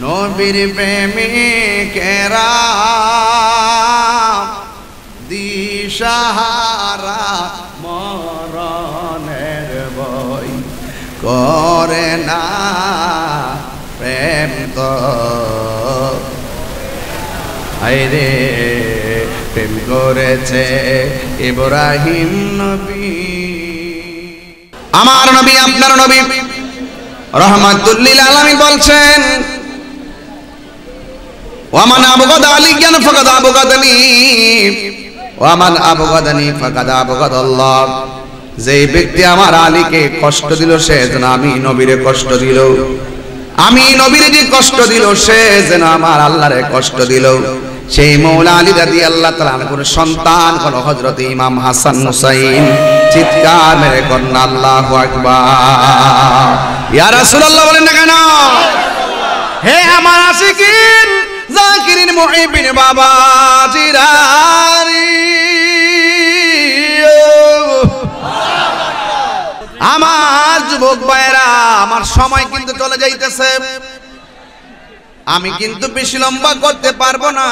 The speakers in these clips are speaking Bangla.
নবীর প্রেমিকেরা দিশাহারা মরণের বই করে না প্রেম তো। রে প্রেম করেছে ইব্রাহিম নবী। আমার নবী, আপনার নবী। রহমাতুল্লিল আলামিন বলছেন ওয়ামান আবগাদ আলিয়ান ফাকাদ আবগাদানি ওয়ামান আবগাদানি ফাকাদ আবগাদাল্লাহ যেই ব্যক্তি আমার আলীকে কষ্ট দিল, সে যেন আমি নবীরে কষ্ট দিল। আমি নবীরে যে কষ্ট দিল, সে যেন আমার আল্লাহরে কষ্ট দিল। সেই মৌলা আলী রাদি আল্লাহ তাআলা কোন সন্তান হলো হযরত ইমাম হাসান হুসাইন। চিৎকার মেরে কন্যা, আল্লাহু আকবার। ইয়া রাসূলুল্লাহ, বলেন না কেন? হে আমার আশিকিন! জাকিরিন মুহিবিন বাবা জিরারি আমার যুবক ভাইরা আমার সময় কিন্তু চলে যাইতেছে। আমি কিন্তু বেশি লম্বা করতে পারব না।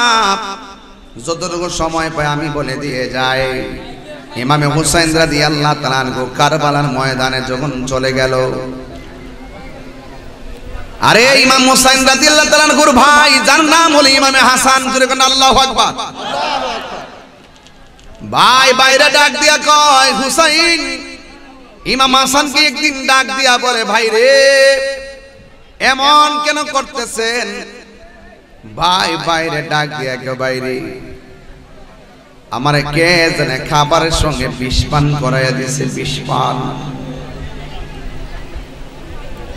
যতটুকু সময় পাই আমি বলে দিয়ে যাই। ইমামে হুসাইন রাদি আল্লাহ তালান কারবালার ময়দানে যখন চলে গেল আরে ইমাম হুসাইন রাদিয়াল্লাহু তাআলা গুর ভাই, যার নাম হলো ইমামে হাসান, জুরে কোন আল্লাহু আকবার। ভাই, বাইরে ডাক দিয়া কয়, হুসাইন, ইমাম হাসানকে একদিন ডাক দিয়া বলে, ভাই রে, এমন কেন করতেছেন? ভাই, বাইরে ডাক দিয়া কে বাইরে আমারে কে জানে খাবারের সঙ্গে বিষ পান করাইয়া দিছে, বিষ পান।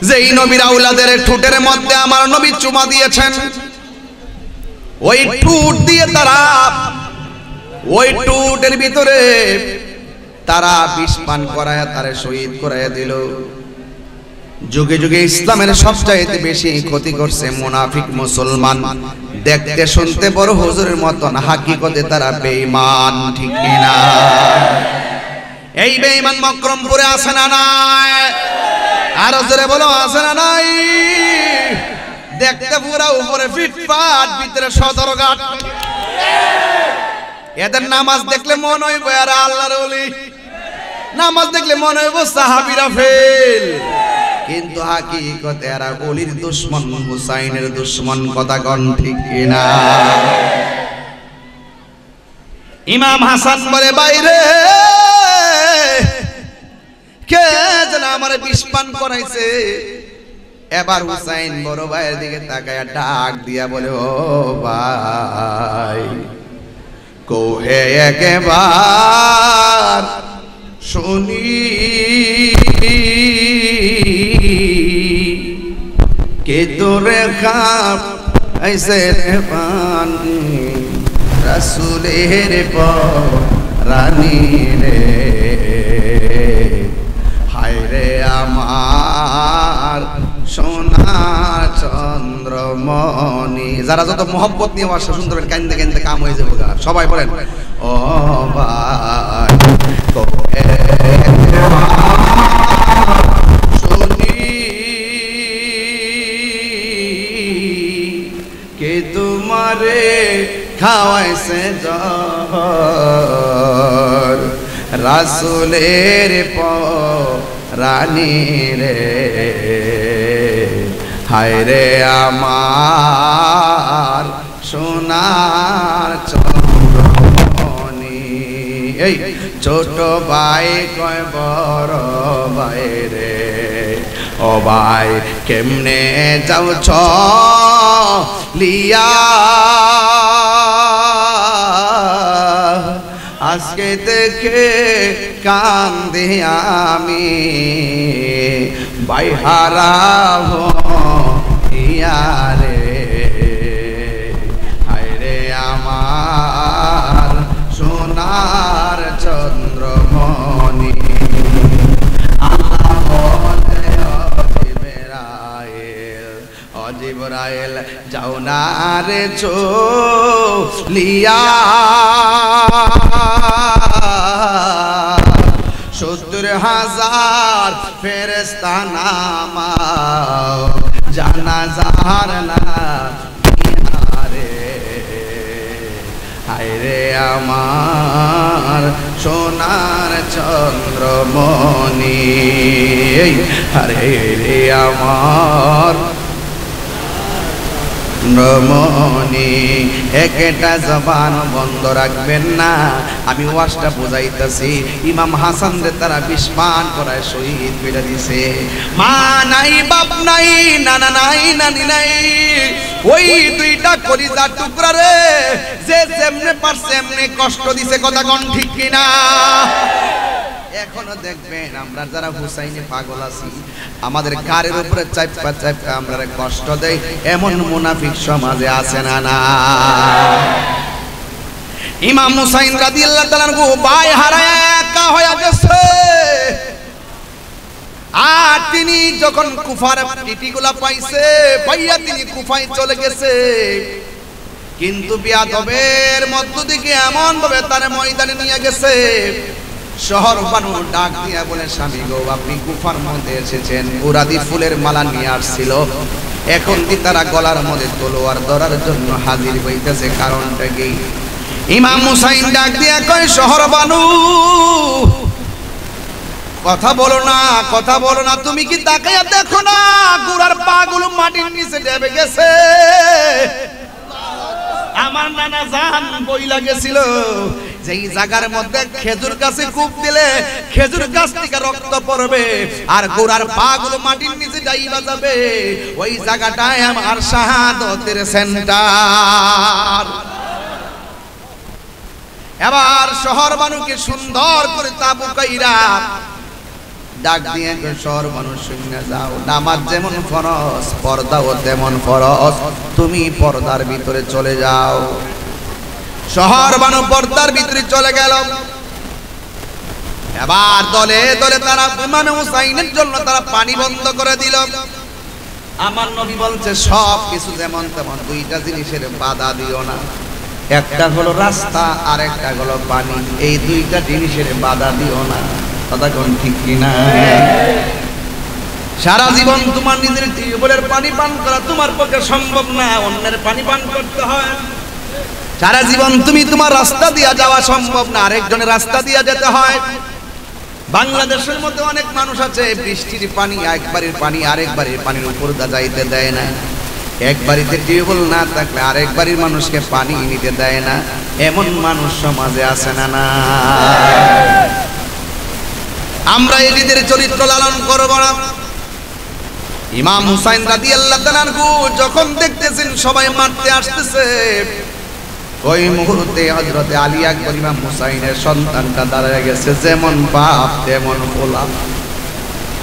যেই নবীর আউলাদের ঠুটের মধ্যে আমার নবী চুমা দিয়েছেন, ওই ঠুট দিয়ে তারা, ওই টুটের ভিতরে তারা বিষ পান করায়, তারে শহীদ করাইয়া দিল। যুগে যুগে ইসলামের সবচাইতে বেশি ক্ষতি করছে মুনাফিক মুসলমান। দেখতে শুনতে বড় হুজুরের মতন, হাকিকতে তারা বেঈমান, ঠিক কিনা এই বেঈমান মক্রমপুরে আছে না নাই? আরও জোরে বলো, আছে না নাই? দেখতে পুরা উপরে ফিটফাট, ভিতরে সদরঘাট। এদের নামাজ দেখলে মন হইব, আর আল্লাহর ওলি। নামাজ দেখলে মনে হইব, সাহাবিরা ফেল। কিন্তু হাকিকতে, এরা অলির দুশ্মন, হুসাইনের দুশ্মন, কথা কন ঠিক কিনা? ইমাম হাসান বলে, বাইরে। কে যেন আমার বিস্পান করাইছে? এবার হুসাইন বড় ভাইয়ের দিকে তাকায় ডাক দিয়া বলে, ও ভাই, কোহে একেবার শুনি। কে তোরে খাপ ऐसे রসুলের রানী রে হায় রে। আমার সোনা চন্দ্রমণি। যারা যত মহব্বত নিয়ে আমার শুনতে পারেন কান্দে কান্দে কাম হয়ে যাবে। সবাই বলেন, ও ভাই কে তোমারে খাওয়াইছে জ্বর? রাসুলের প রানী রে। হায় রে আমার সোনার চন্দ্রমণি। এই ছোট ভাই কয়, বড় ভাই রে। ও ভাই, কেমনে যাও লিয়া? আজকে দেখে কান্দে আমি। বাইহারা হায়রে যাও না রে চো লিয়া সত্তর হাজার ফেরেস্তা নামাও, জানাজার না রে হায়রে আমার সোনার চন্দ্রমণি হরে রে আমার রমণি একটা জবান বন্ধ রাখবেন না। আমি ওয়াজটা বুঝাইতেছি, ইমাম হাসান রে তারা বিস্মান করায় শহীদ করে দিছে। মা নাই, বাপ নাই, নানা নাই, নানি নাই, ওই দুইটা কলিজার টুকরা রে, যে যেমনে পারছে, এমনি কষ্ট দিছে, কথা কোন ঠিক কিনা? এখনও দেখবেন আমরা যারা হুসাইনে পাগল আছি, আমাদের কারের উপরে চাপা চাপা আমরা কষ্ট দেই, এমন মুনাফিক সমাজে আছে না না। ইমাম হুসাইন রাদিয়াল্লাহু তাআলা গো ভাই হারায় একা হয়ে গেছে। আর তিনি যখন কুফার টিটিগুলা পাইছে, পাইয়া তিনি কুফায় চলে গেছে। কিন্তু বিয়াদবের মধ্য থেকে এমন ভাবে তার ময়দানে নিয়ে গেছে। শহর বানু ডাক দিয়া বলে, স্বামী গো, আপনি গুফার মধ্যে এসেছেন। পুরাদি ফুলের মালা নিয়ে আসছিল। এখন কি তারা গলার মধ্যে তলোয়ার ধরার জন্য হাজির হইতেছে। কারণটা কি? ইমাম মুসাইন ডাক দিয়া কয়, শহর বানু, কথা বলো না, কথা বলো না। তুমি কি তাকাইয়া দেখো না, গুড়ার পাগুলো মাটির নিচে ডেবে গেছে? আমার নানা জান বইলা গেছিল। যেই জায়গার মধ্যে খেজুর গাছে কূপ দিলে খেজুর গাছ থেকে রক্ত পড়বে, আর গোড়ার পাগুলো মাটির নিচে যাইবা যাবে, ওই জায়গাটায় আমার শাহাদতের সেন্টার এবার শহর মানুষকে সুন্দর করে তাবু কাইরা ডাক দিয়ে শহর মানুষ শুনে যাও। নামাজ যেমন ফরজ, পর্দাও তেমন ফরজ। তুমি পর্দার ভিতরে চলে যাও। শহর বানু পর্দার ভিতরে চলে গেল। এবার দলে দলে তারা ইমামে হুসাইনের জন্য তারা পানি বন্ধ করে দিল। আমার নবী বলছে, সব কিছু যেমন তেমন, দুইটা জিনিসের বাধা দিও না। একটা হলো রাস্তা, আর একটা হলো পানি। এই দুইটা জিনিসের বাধা দিও না। কোন ঠিক কিনা? সারা জীবন তোমার নিজের টিউবওয়েলের পানি পান করা তোমার পক্ষে সম্ভব না। অন্যের পানি পান করতে হয়। সারা জীবন তুমি তোমার রাস্তা দিয়া যাওয়া সম্ভব না। আরেকজনের রাস্তা দিয়া যেতে হয়। বাংলাদেশের মধ্যে অনেক মানুষ আছে, বৃষ্টির পানি, একবারের পানি, আরেকবারের পানির উপর যাইতে দেয় না। এক বাড়িতে টিউবওয়েল না থাকলে আরেক বাড়ির মানুষকে পানি নিতে দেয় না। এমন মানুষ সমাজে আছে না না। আমরা এদের চরিত্র লালন করব না। ইমাম হুসাইন রাদি আল্লাহ যখন দেখতেছেন সবাই মারতে আসতেছে ওই মুহূর্তে হজরতে আলী আকবর ইমাম হুসাইনের সন্তানটা দাঁড়ায় গেছে, যেমন বাপ, তেমন পোলা।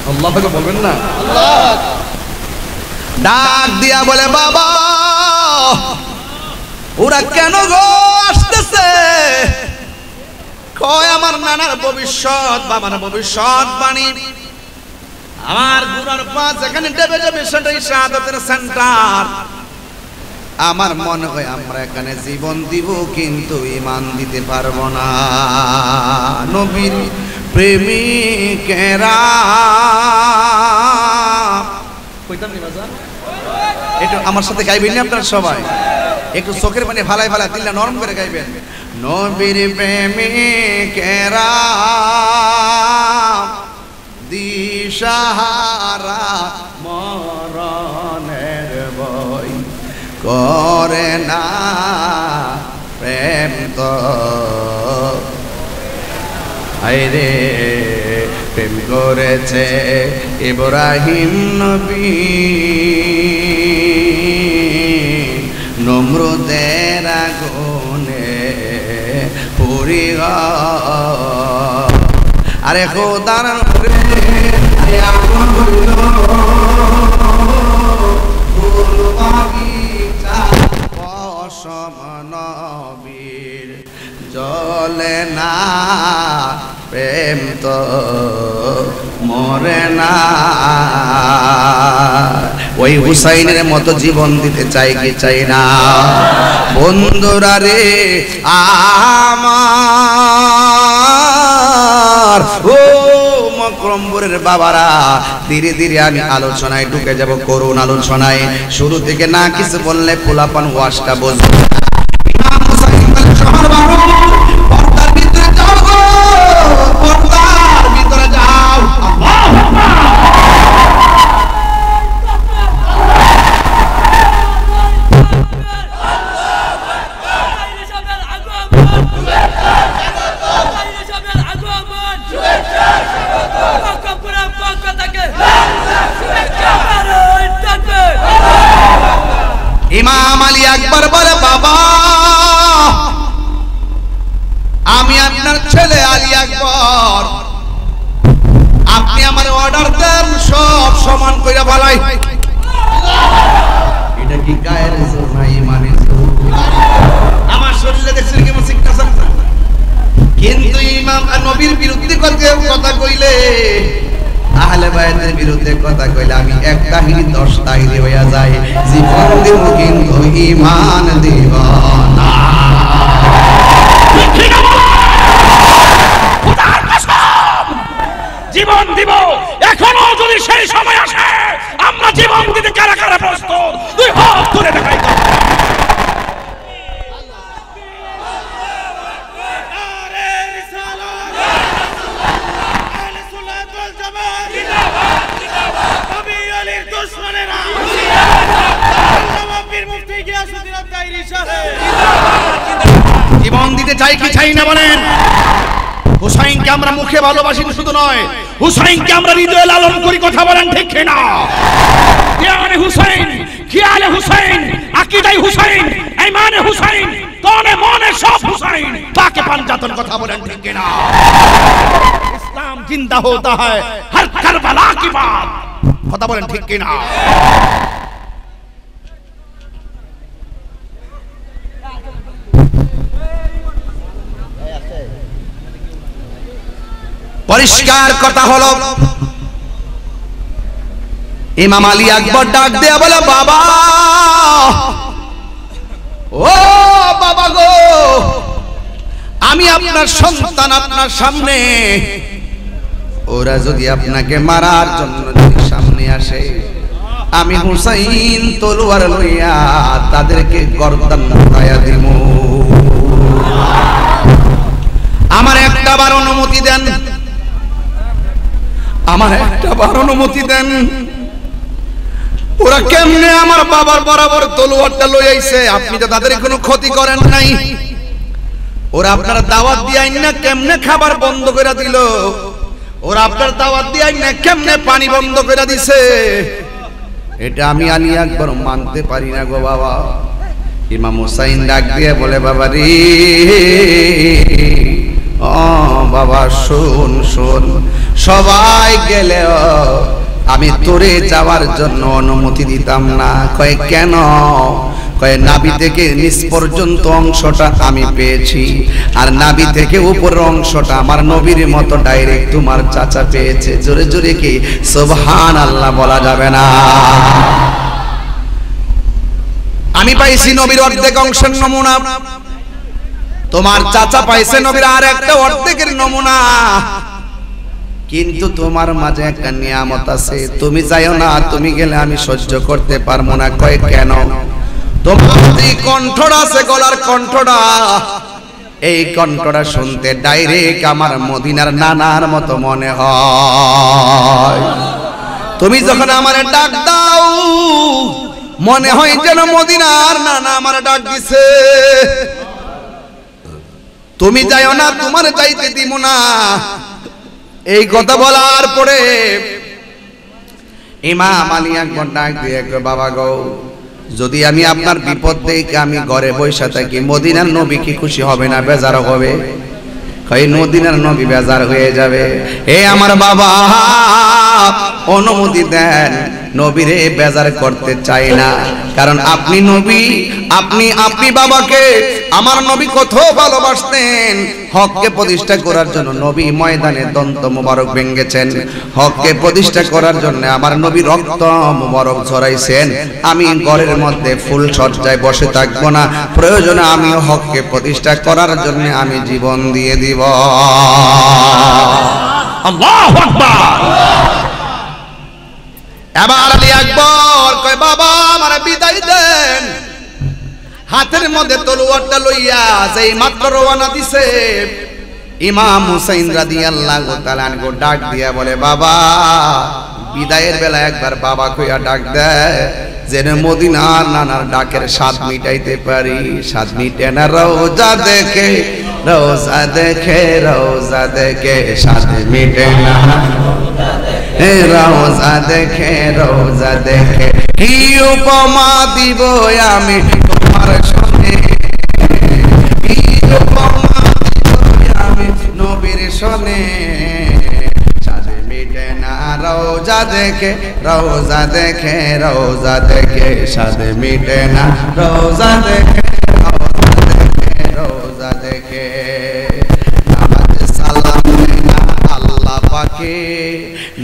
আল্লাহ বলবেন না? ডাক দিয়া বলে, বাবা, ওরা কেন গো আসতেছে? কয়, আমার নানার ভবিষ্যৎ, বাবার ভবিষ্যৎ বাণী। আমার গুনার পাঁচ, এখানে সেটাই শাহাদতের সেন্টার আমার মনে হয় আমরা এখানে জীবন দিব কিন্তু ইমান দিতে পারব না। নবীর প্রেমিকেরা একটু আমার সাথে গাইবেন না আপনারা সবাই? একটু চোখের মানে ভালাই ভালাই দিলটা নরম করে গাইবেন। নবীর প্রেমিকেরা দিশাহারা মরণের বই করে না প্রেম তো। আইরে প্রেম করেছে ইব্রাহিম নবী। নমরুদের আগুনে পুরি আরে খোদার প্রেমে আগুন জলে না, প্রেম তো মরে না। ওই হুসাইনের মতো জীবন দিতে চাই কি চাই না। বন্ধুরা রে, আমার। ও যুবক বাবারা, ধীরে ধীরে আমি আলোচনায় ঢুকে যাব করুন আলোচনায়। শুরু থেকে না কিছু বললে পোলাপান ওয়াশটা বুঝবে যাও কেউ কথা কইলে? আহলে বায়াতের বিরুদ্ধে কথা কইলে আমি এক তাহিরি দশ তাহিরি হইয়া যাই। জীবন দিব কিন্তু ইমান দিব এখনও যদি সেই সময় আসে, আমরা জীবন দিতে কারা কারা প্রস্তুত। দুই জীবন দিতে চাই কি চাই না বলেন? হুসাইনকে আমরা মুখে ভালোবাসি শুধু নয়, হুসাইনকে আমরা হৃদয়ে লালন করি, কথা বলেন ঠিক না ইয়ানে হুসাইন, খিয়ালে হুসাইন আকিদাই হুসাইন ঈমানে হুসাইন তনে মনে সব হুসাইন, তাকে পাঞ্জাতন কথা বলেন ঠিক না ইসলাম জিন্দা হতা হয়, হর কারবালা কি বাত? কথা বলেন ঠিক না পরিষ্কার কথা হলো, ইমাম আলী আকবর ডাক দেয়া বলে, বাবা, ও বাবা গো, আমি আপনার সন্তান আপনার সামনে। ওরা যদি আপনাকে মারার জন্য যদি সামনে আসে, আমি হুসাইন তলোয়ার লইয়া তাদেরকে গর্দান উড়াইয়া দিব। আমার একটা বার অনুমতি দেন। আমার একটা বার অনুমতি দেন। ওরা কেমনে আমার বাবার বরাবর তলোয়ারটা লই আইছে? আপনি তো তাদের কোনো ক্ষতি করেন নাই। ওরা আপনার দাওয়াত দিয়াই না কেমনে খাবার বন্ধ করে দিল? ওরা আপনার দাওয়াত দিয়াই না কেমনে পানি বন্ধ করে দিছে? এটা আমি আলী একবার মানতে পারি না গো বাবা। ইমাম হুসাইন ডাক দিয়ে বলে বাবা রে বাবা, শোন শোন। সবাই গেলেও আমি তোরে যাওয়ার জন্য অনুমতি দিতাম না। কয়, কেন? কয় নাবি থেকে নিচ পর্যন্ত অংশটা আমি পেয়েছি। আর নাবি থেকে উপরের অংশটা আমার নবীর মতো ডাইরেক্ট তোমার চাচা পেয়েছে। জোরে জোরে কি? সুবহান আল্লাহ বলা যাবে না। আমি পাইছি নবীর অর্ধেক অংশের নমুনা। তোমার চাচা পাইছে নবীর আর একটা অর্ধেকের নমুনা। কিন্তু তোমার মাঝে একটা নিয়ামত আছে। তুমি যাইও না, তুমি গেলে আমি সহ্য করতে পারব না। কয়, কেন? তোমার যে কণ্ঠটা আছে, গলার কণ্ঠটা। এই কণ্ঠটা শুনতে ডাইরেক্ট আমার মদিনার নানার মতো মনে হয়। তুমি যখন আমার ডাক দাও, মনে হয় যেন মদিনার নানা আমার ডাক দিছে। তুমি যাইও না, তোমার যাইতে দিব না। এই কথা বলার পরে ইমাম আলী একবার ডাক দিয়ে বাবা গো, যদি আমি আপনার বিপদ দেখে আমি ঘরে বসে থাকি, মদিনার নবী কি খুশি হবে না, বেজার হবে? মদিনার নবী বেজার হয়ে যাবে। এ আমার বাবা, অনুমতি দেন। নবীরে বেজার করতে চাই না। কারণ আপনি নবী, আপনি আপনি বাবাকে, আমার নবী কত ভালোবাসতেন। হককে প্রতিষ্ঠা করার জন্য নবী ময়দানে দন্ত মুবারক ভেঙ্গেছেন। হককে প্রতিষ্ঠা করার জন্য আমার নবী রক্ত মুবারক ঝরাইছেন। আমি ঘরের মধ্যে ফুল সজ্জায় বসে থাকব না। প্রয়োজনে আমিও হককে প্রতিষ্ঠা করার জন্য আমি জীবন দিয়ে দিব। আল্লাহু আকবার। এবার আলী আকবর কয়, বাবা, আমার বিদায় দেন। হাতের মধ্যে তলোয়ারটা লইয়া যেই মাত্র রওনা দিছে, ইমাম হুসাইন রাদিয়াল্লাহু তাআলা আনগো ডাক দিয়া বলে, বাবা, বিদায়ের বেলা একবার বাবা কইয়া ডাক দেয় যেন মদিনার নানার ডাকের স্বাদ মিটাইতে পারি। স্বাদ মিটে না রোজা দেখে রোজা দেখে রোজা দেখে, স্বাদ মিটে না। হে রোজা দেখে রোজা দেখে। কি উপমা দিব আমি তোমার সনে কি উপমা দিব আমি নবীর সনে রোজা দেখে রোজা দেখে রোজা দেখে। সাজে মিটে না রোজা দেখে।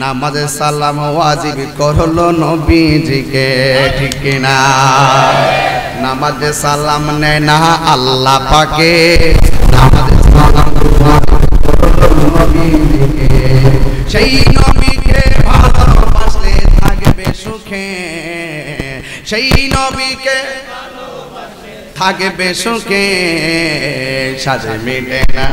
নামাজে সালাম ওয়াজিব করল নবীজিকে, ঠিক না নামাজে সালাম নেয় না আল্লাহ পাকে। নামাজে সালাম সেই নবীকে ভালোবাসলে থাকবে সুখে। সেই নবীকে থাকবে সুখে। সাজে মিটে না।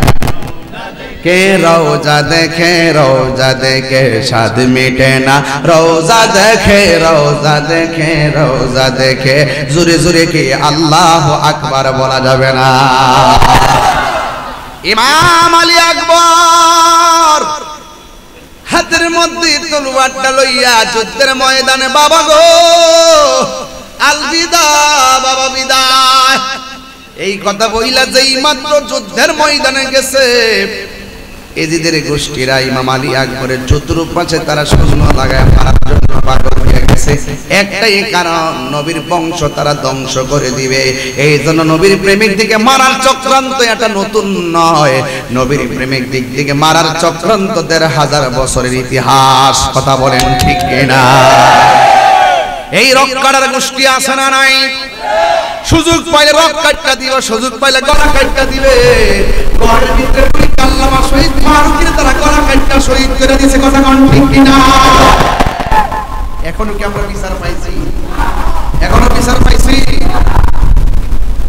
কে রোজা দেখে রোজা দেখে, স্বাদ মিটে না। রোজা দেখে রোজা দেখে রোজা দেখে, জুরে জুরে কি আল্লাহ আকবার বলা যাবে না। ইমাম আলী আকবর, হাতের মধ্যে তলোয়ারটা লইয়া যুদ্ধের ময়দানে, বাবা গো, আলবিদা, বাবা বিদায় এই কথা বইলা যেই মাত্র যুদ্ধের ময়দানে গেছে এজিদের গোষ্ঠীরা ইমাম আলী আকবরের চতুর্থ পাশে তারা শূন্য লাগায় মারার জন্য পাগল হয়ে গেছে। একটাই কারণ, নবীর বংশ তারা ধ্বংস করে দিবে। এই জন্য নবীর প্রেমিক দিকে মারার চক্রান্ত এটা নতুন নয়। নবীর প্রেমিক দিক থেকে মারার চক্রান্ত দেড় হাজার বছরের ইতিহাস, কথা বলেন ঠিক কিনা? এই রক্ষাটার গোষ্ঠী আছে না নাই? সুযোগ পাইলে রক কাটটা দিবে, সুযোগ পাইলে গলা কাটটা দিবে। ঘরের ভিতরে শহীদ গলা কাটটা শহীদ করে দিয়েছে, কথা কোন ঠিক এখনও কি আমরা বিচার পাইছি? এখনও বিচার পাইছি?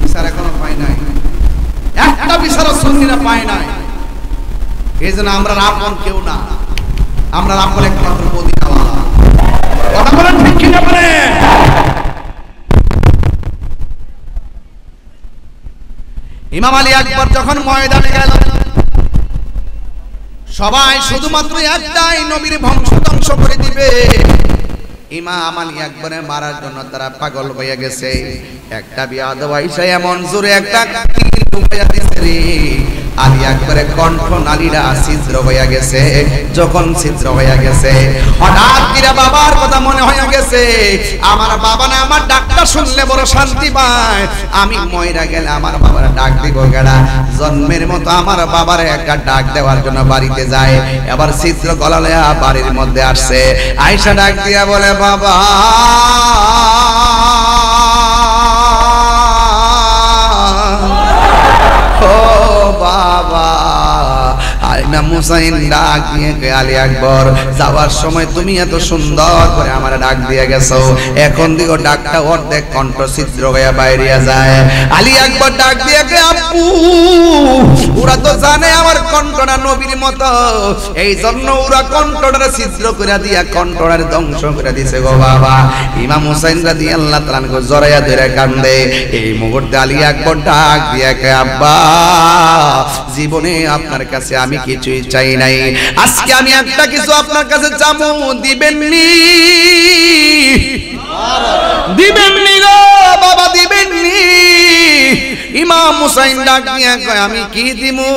বিচার এখনও পাই নাই। একটা বিচার সন্ধিরা পায় নাই। এই জন্য আমরা আপন কেউ না। আমরা আপন একমাত্র মদিনাওয়ালা কথা বলেন ঠিক কিনা ইমাম আলী আকবর যখন ময়দানে গেল, সবাই শুধুমাত্র একটাই নবীর ধ্বংস ধ্বংস করে দিবে। ইমাম আলী আকবরের মারার জন্য তারা পাগল হয়ে গেছে। একটা বিয়াদ এমন জোরে, একটা তীর ঢুকাইয়া দিছে রে। আলী আকবরের কণ্ঠ নালীরা ছিদ্র হইয়া গেছে। যখন ছিদ্র হইয়া গেছে, হঠাৎ কিরা বাবার কথা মনে হইয়া গেছে, আমার বাবা না, আমার ডাকটা শুনলে বড় শান্তি পায়। আমি ময়রা গেলে আমার বাবার ডাক দিব গেলা জন্মের মতো আমার বাবার একটা ডাক দেওয়ার জন্য বাড়িতে যায়। এবার ছিদ্র গলালে বাড়ির মধ্যে আসছে। আয়সা ডাক দিয়া বলে, বাবা! আইনা মুসাইন ডাক দিয়ে আলী আকবর, যাওয়ার সময় তুমি এত সুন্দর করে আমার ডাক দিয়ে গেছো। এখন দিকে ডাকটা অর্ধেক কণ্ঠ ছিদ্র হয়ে বাইরিয়া যায়। আলী আকবর ডাক দিয়ে আপু, ওরা তো জানে আমার কণ্ঠটা নবীর মতো। এই জন্য ওরা কণ্ঠটা ছিদ্র করে দিয়া কণ্ঠটার ধ্বংস করে দিছে গো বাবা। ইমাম হুসাইন রাদি আল্লাহ তালানকে জড়াইয়া ধরে কান্দে। এই মুহূর্তে আলী আকবর ডাক দিয়া আব্বা জীবনে আপনার কাছে আমি কিছুই চাই নাই। আজকে আমি একটা কিছু আপনার কাছে চামু দিবেননি দিবেননি গো, বাবা, দিবেন নি? ইমাম হুসাইন ডাক নিয়ে কয়, আমি কি দিমু?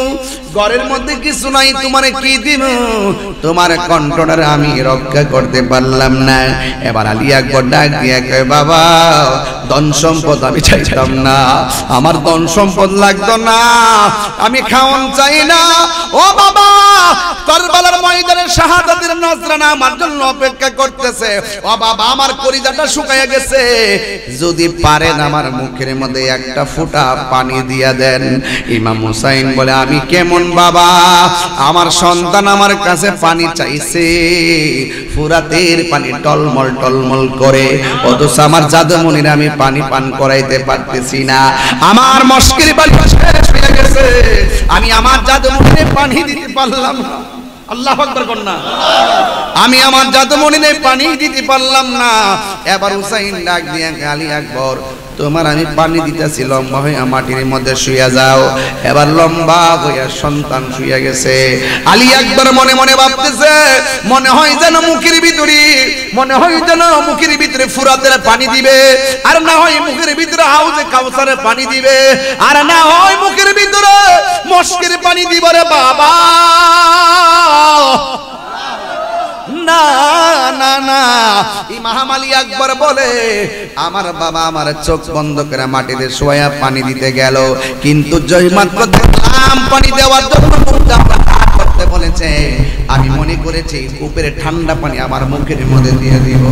ঘরের মধ্যে কিছু নাই, তোমারে কি দিমু তোমার কণ্ঠটার আমি রক্ষা করতে পারলাম না। এবার আলী আকবর ডাক দিয়া কয়, বাবা, ধন সম্পদ আমি চাইতাম না। আমার ধন সম্পদ লাগতো না। আমি খাওন চাই না। ও বাবা, কারবালার ময়দানে শাহাদাতের নজরানা আমার জন্য অপেক্ষা করতেছে। ও বাবা, আমার কলিজাটা শুকায় গেছে। যদি পারেন আমার মুখের মধ্যে একটা ফুটা পানি দিয়া দেন। ইমাম হুসাইন বলে, আমি কেমন বাবা, আমার সন্তান আমার কাছে পানি চাইছে। ফুরাতের পানি টলমল টলমল করে, অথচ আমার জাদুমণির আমি পানি পান করাইতে পারতেছি না। আমার মস্কির পানি শেষ হয়ে গেছে। আমি আমার জাদুমণিরে পানি দিতে পারলাম আল্লাহ আমি আমার পানি দিতে পারলাম না। এবার হুসাইন ডাক দিয়ে আলী আকবর তোমার আমি পানি দিতেছি লম্বা হয়ে মাটির মধ্যে শুয়ে যাও। এবার লম্বা হইয়া সন্তান শুয়ে গেছে। আলী একবার মনে মনে ভাবতেছে, মনে হয় যেন মুখের ভিতরে, মনে হয় যেন মুখের ভিতরে ফুরাতের পানি দিবে, আর না হয় মুখের ভিতরে হাউজে কাউসারে পানি দিবে, আর না হয় মুখের ভিতরে মস্কের পানি দিবারে বাবা। না না না। ইমাম আলী আকবর বলে, আমার বাবা আমার চোখ বন্ধ করে মাটিতে শোয়া পানি দিতে গেল। কিন্তু জয় মাত্র দেখলাম পানি দেওয়ার জন্য করতে বলেছে আমি মনে করেছি কূপের ঠান্ডা পানি আমার মুখের মধ্যে দিয়ে দিব।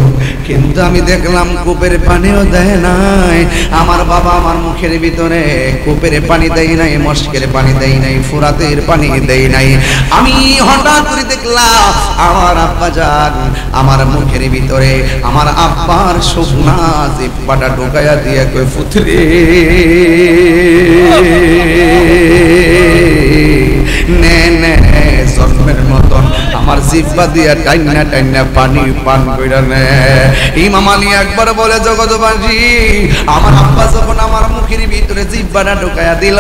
কিন্তু আমি দেখলাম কূপের পানিও দেয় নাই। আমার বাবা আমার মুখের ভিতরে কূপের পানি দেয় নাই, মস্কের পানি দেয় নাই, ফুরাতের পানি দেয় নাই। আমি হঠাৎ করে দেখলাম আমার আব্বা যান, আমার মুখের ভিতরে আমার আব্বার শুকনা জিব্বাটা ঢোকায়া দিয়ে কই, ফুতরে। নে নে। জন্মের মতন আমার জিব্বা দিয়া টাইনা টাইনা পানি পান কইরা নে। ইমাম আলী একবার বলে জগৎবাসী আমার আব্বা যখন আমার মুখের ভিতরে জিব্বাটা ঢুকায়া দিল,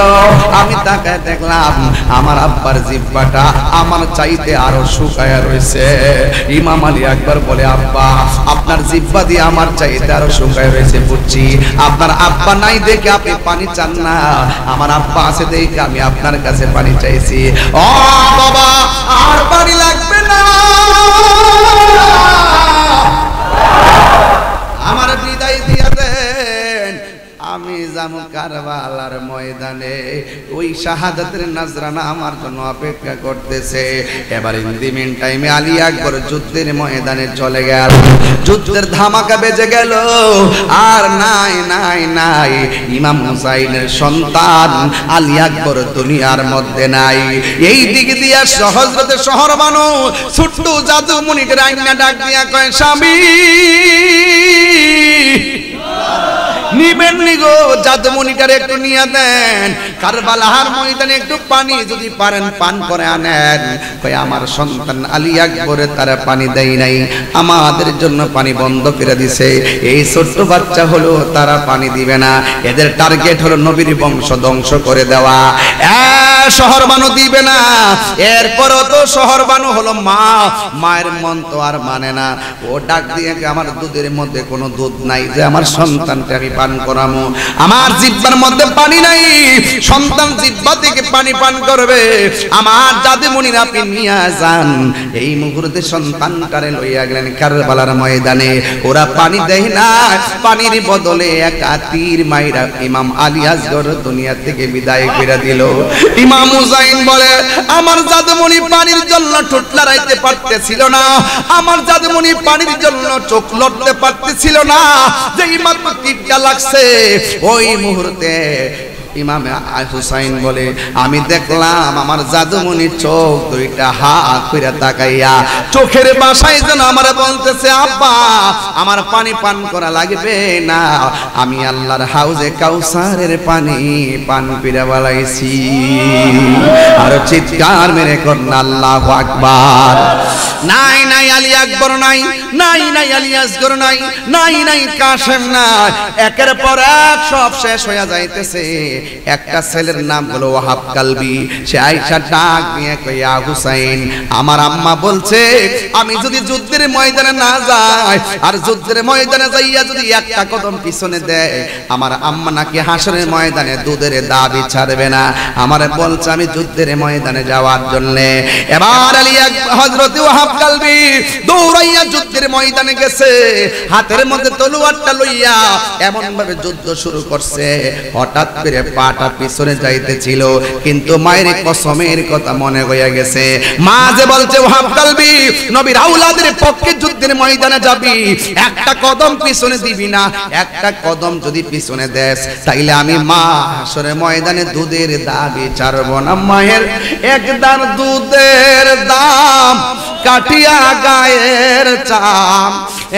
আমি তাকায় দেখলাম আমার আব্বার জিব্বাটা আমার চাইতে আরও শুকায়া রয়েছে ইমাম আলী একবার বলে, আব্বা, আপনার জিব্বা দিয়ে আমার চাইতে আরও শুকায় রয়েছে বুঝছি। আপনার আব্বা নাই দেখে আপনি পানি চান না। আমার আব্বা আছে দেখে আমি আপনার কাছে পানি চাইছি। ও বাবা! আর পানি লাগবে না। যাব কারবালার ময়দানে ওই শাহাদাতের নাজরানা আমার জন্য অপেক্ষা করতেছে। এবার ইন্দিমিন টাইমে আলী আকবর যুদ্ধের ময়দানে চলে গেল। যুদ্ধের ধামাকা বেজে গেল। আর নাই নাই নাই, ইমাম হুসাইনের সন্তান আলী আকবর দুনিয়ার মধ্যে নাই। এই দিক দিয়া সহজরতে শহর বানো, ছোট্ট জাদু মুনিটের আইনা ডাক দিয়া কয়, স্বামী! নিবেন নিগো জাদুমণিটার একটু নিয়ে দেন। কারবালাহার ময়দানে একটু পানি যদি পারেন, পান করে আনেন। কই আমার সন্তান আলী আকবরে তারা পানি নাই। আমাদের জন্য পানি বন্ধ করে দিছে। এই ছোট্ট বাচ্চা হলো, তারা পানি দিবে না। এদের টার্গেট হলো নবীর বংশ ধ্বংস করে দেওয়া। শহর বানু দিবে না। এরপরও তো শহর হলো মা। মায়ের মন তো আর মানে না। ও ডাক দিয়ে আমার দুধের মধ্যে কোনো দুধ নাই যে আমার সন্তানকে আমি পান করামো। আমার জিব্বার মধ্যে পানি নাই। সন্তান জিব্বা থেকে পানি পান করবে। আমার জাদুমণির আপনি নিয়ে যান। এই মুহূর্তে সন্তানটারে লইয়া গেলেন কারবালার ময়দানে। ওরা পানি দেয় না। পানির বদলে এক তীর মাইরা ইমাম আলী আসগর দুনিয়া থেকে বিদায় করে দিল। ইমাম হুসাইন বলে, আমার জাদুমণি পানির জন্য ঠোঁট লড়াইতে পারতেছিল না। আমার জাদুমণি পানির জন্য চোখ লড়তে পারতেছিল না। যেই মাত্র তীরটা লাগছে। ওই মুহূর্তে ইমাম হুসাইন বলে, আমি দেখলাম আমার জাদুমণির চোখ দুইটা হাত কইরা তাকাইয়া, চোখের বাসায় যেন আমার বলতেছে, আব্বা, আমার পানি পান করা লাগবে না। আমি আল্লাহর হাউজে কাউসারের পানি পান কইরা বালাইছি আর চিৎকার মেরে কন্যা, আল্লাহ আকবার। নাই নাই, আলী আকবর নাই। নাই নাই, আলী আসগর নাই। নাই নাই, কাশেম নাই। একের পর এক সব শেষ হয়ে যাইতেছে। একটা ছেলের নাম হলো ওয়াহাব কালবি। সে আইসা ডাক দিয়ে কইয়া, হুসাইন, আমার আম্মা বলছে, আমি যদি যুদ্ধের ময়দানে না যাই, আর যুদ্ধের ময়দানে যাইয়া যদি একটা কদম পিছনে দেয়, আমার আম্মা নাকি হাসরের ময়দানে দুধের দাবি ছাড়বে না। আমার বলছে, আমি যুদ্ধের ময়দানে যাওয়ার জন্য। এবার আলী হযরত ওয়াহাব কালবি দৌড়াইয়া যুদ্ধের ময়দানে গেছে। হাতের মধ্যে তলোয়ারটা লইয়া এমন ভাবে যুদ্ধ শুরু করছে। হঠাৎ করে পাটা পিছনে যাইতেছিল, কিন্তু মায়ের কসমের কথা মনে হইয়া গেছে। মা যে বলছে, ওহাব কালবি নবীর আউলাদের পক্ষে যুদ্ধের ময়দানে যাবি। একটা কদম পিছনে দিবি না, একটা কদম যদি পিছনে দেস, তাইলে আমি মা আসরে ময়দানে দুধের দাবি ছাড়ব না মায়ের। একদার দুধের দাম কাটিয়া গায়ের চাম,